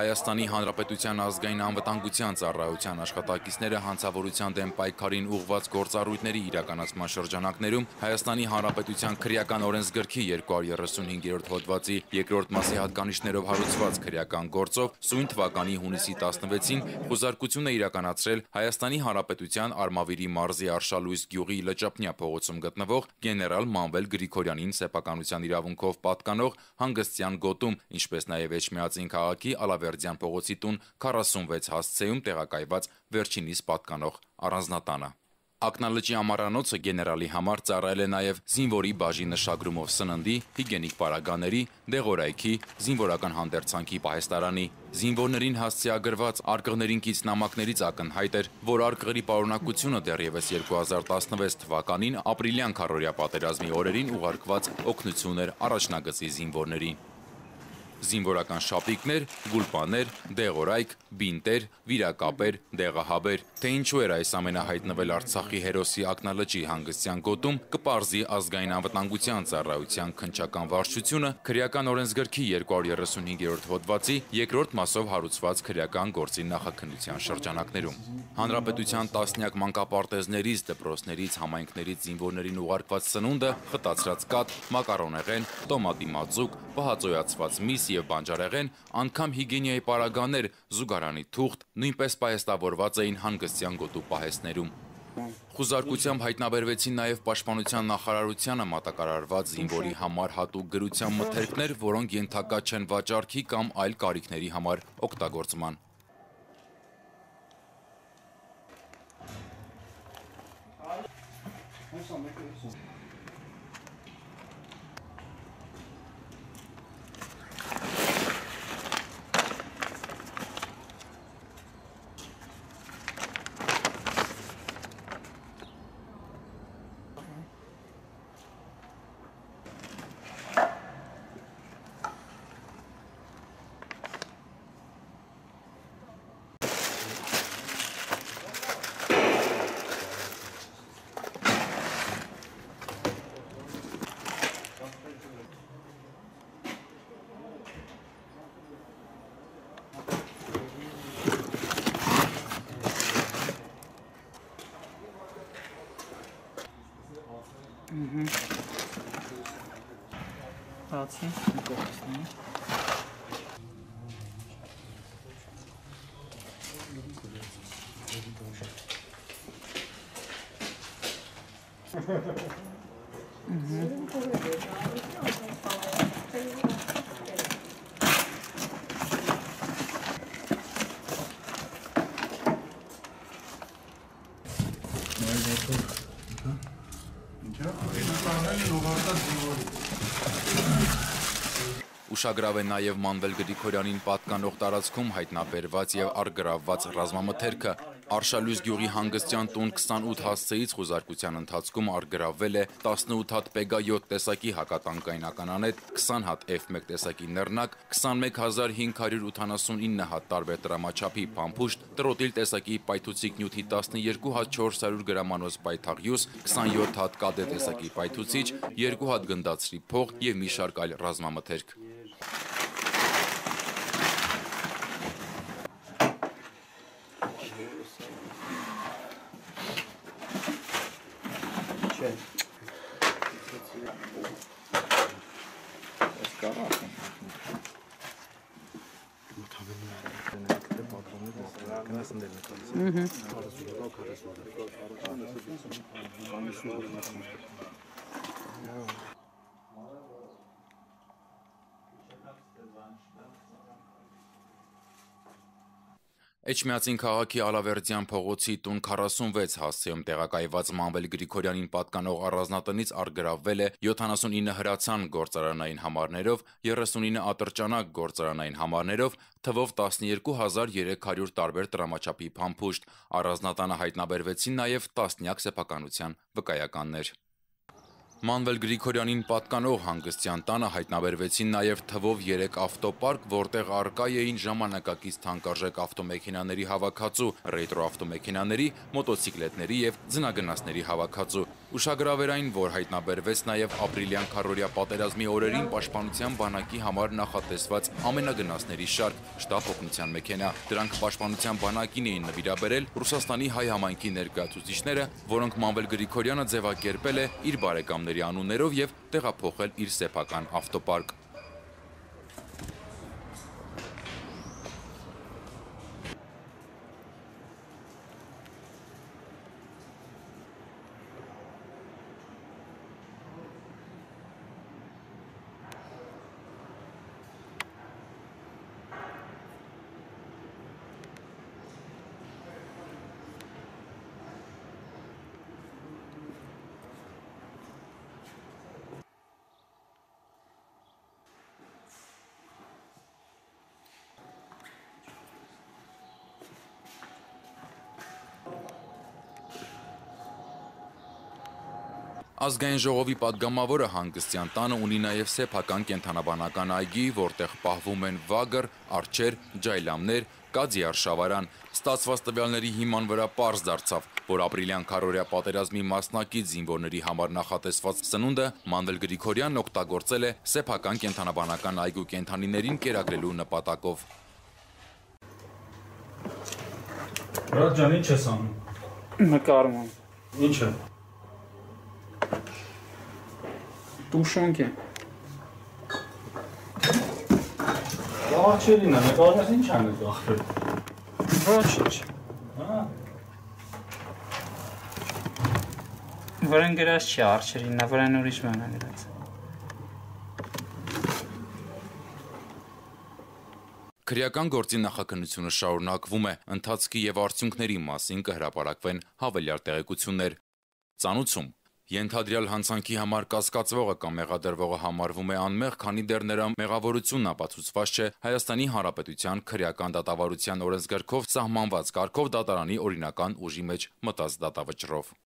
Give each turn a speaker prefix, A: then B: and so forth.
A: Հայաստանի Հանրապետության ազգային անվտանգության ծառայության աշխատակիցները հանցավորության դեմ պայքարին ուղղված գործառույթների իրականացման շրջանակներում Հայաստանի Հանրապետության քրեական օրենսգրքի 235-րդ հոդվածի երկրորդ մասի հատկանիշներով հարուցված քրեական գործով սույն թվականի հունիսի 16-ին խոզարկություն է իրականացրել Հայաստանի Հանրապետության Արմավիրի մարզի Արշալույս գյուղի Լճապնյա փողոցում գտնվող գեներալ Մանվել Գրիգորյանին սեփականության իրավունքով պատկանող հանգստյան գոտում, ինչպես նաև Էջմիածին քաղաքի Ալավերդյան փողոցի տուն 46 հասցեում տեղակայված վերջինիս պատկանող առանձնատանը։ Ակնալճի ամառանոցը գեներալի համար ծառայել է նաև զինվորի բաժի նշագրումով սննդի, հիգենիկ պարագաների, դեղորայքի, զինվորական հանդերձանքի պահեստարանի։ Զինվորներին հասցեագրված արկղներին կից նամակներից ակնհայտ էր, որ արկղերի պարունակությունը դեռևս 2016 թվականին ապրիլյան քարորյա պատերազմի օրերին ուղարկված օգնություն էր առաջնագծի զինվորներին զինվորական շապիկներ, գուլպաներ, դեղորայք, բինտեր, վիրակապեր, դեղահաբեր։ Թե ինչու էր այս ամենը հայտնվել Արցախի հերոսի ակնալճի հանգստյան գոտում, կպարզի ազգային անվտանգության ծառայության քնչական վարչությունը քրեական օրենսգրքի 235-րդ հոդվածի երկրորդ մասով հարուցված քրեական գործի նախաքննության շրջանակներում։ Հանրապետության տասնյակ մանկապարտեզներից, դպրոցներից, համայնքներից զինվորներին ուղարկված սնունդը խտացրած կաթ, մակարոնեղեն, տոմատի մածուկ, պահածոյացված միս եւ բանջարեղեն, անգամ հիգիենիայի պարագաներ, զուգարանի թուղթ նույնպես պահեստավորված էին հանգստյան գոտու պահեստներում։ Խուզարկությամբ հայտնաբերվեցին նաև պաշտպանության նախարարությանը մատակարարված զինվորի համար հատուկ գրության մթերքներ, որոնք ենթակա չեն վաճառքի կամ այլ կարիքների համար օգտագործման։
B: Угу. Палці, нікого сніг. Угу. Thank you.
A: Ուշագրավ է նաև Մանվել Գրիգորյանին պատկանող տարածքում հայտնաբերված եւ արգրավված ռազմամթերքը։ Արշալույս գյուղի հանգստյան տուն 28 հասցեից խոզարկության ընթացքում արգրավվել է 18 հատ Պեգա 7 տեսակի հակատանկային ականանետ, 20 հատ F1 տեսակի նռնակ, 21589 հատ տարբեր տրամաչափի փամփուշտ, տրոտիլ տեսակի պայթուցիկ նյութի 12 հատ 400 գրամանոց պայթաղյուս, 27 հատ կադե տեսակի պայթուցիչ, 2 հատ գնդացրի փող եւ մի շարք այլ ռազմամթերք։
B: Kınasın derine kalıyorsun. Hı hı. Thank you.
A: Էջմիածին քաղաքի Ալավերդյան փողոցի տուն 46 հասցեում տեղակայված Մանվել Գրիգորյանին պատկանող առանձնատնից արգրավվել է 79 հրացան գործարանային համարներով, 39 ատրճանակ գործարանային համարներով, թվով 12300 տարբեր տրամաչափի փամփուշտ։ Առանձնատանը հայտնաբերվեցին նաև տասնյակ սեփականության վկայականներ։ Մանվել Գրիգորյանին պատկանող հանգստյան տանը հայտնաբերվեցին նաև թվով 3 ավտոպարկ, որտեղ արկա էին ժամանակակից թանկարժեք ավտոմեքենաների հավաքածու, ռետրո ավտոմեքենաների, մոտոցիկլետների եւ ձնագնացների հավաքածու։ Ուշագրավեր այն, որ հայտնաբերվեց նաև ապրիլյան քարորյա պատերազմի օրերին պաշտպանության բանակի համար նախատեսված ամենագնացների շարք շտապ օգնության մեքենա։ Դրանք պաշտպանության բանակին էին նվիրաբերել Ռուսաստանի հայ համայնքի ներկայացուցիչները, որոնք Մանվել Գրիգորյանը ձևակերպել է իր բարեկամների անուններով եւ տեղափոխել իր սեփական ավտոպարկ։ Ազգային ժողովի падգամավորը հանգստյան տանը ունի նաև սեփական կենթանաբանական այգի, որտեղ պահվում են վագր, արջեր, ջայլամներ, կաձի արշավարան։ Ստացված տվյալների հիման վրա պարզ դարձավ, որ ապրիլյան քարորյա պատերազմի մասնակից զինվորների համար նախատեսված սնունդը Մանդել Գրիգորյանն օգտագործել է սեփական կենթանաբանական այգու կենթանիներին կերակրելու նպատակով։
C: Բրատ ջան, ինչ ես անում։
B: Նկարում եմ։
C: Ինչ է։
B: Տուշոնք է։
C: Աղջերին է, նկարես ինչ անը գախվել։
B: Ոչինչ։
C: Հա։
B: Վրան գրած չի արջերին, նա վրան ուրիշ բան է գրած։
A: Քրեական գործի նախաքննությունը շարունակվում է, ընթացքի եւ արդյունքների մասին կհրապարակվեն հավելյալ տեղեկություններ։ Ծանուցում. Ենթադրյալ հանցանքի համար կասկածվողը կամ մեղադրվողը համարվում է անմեղ, քանի դեռ նրա մեղավորությունն ապացուցված չէ Հայաստանի Հանրապետության քրեական դատավարության օրենսգրքով սահմանված կարգով դատարանի օրինական ուժի մեջ մտած դատավճռով։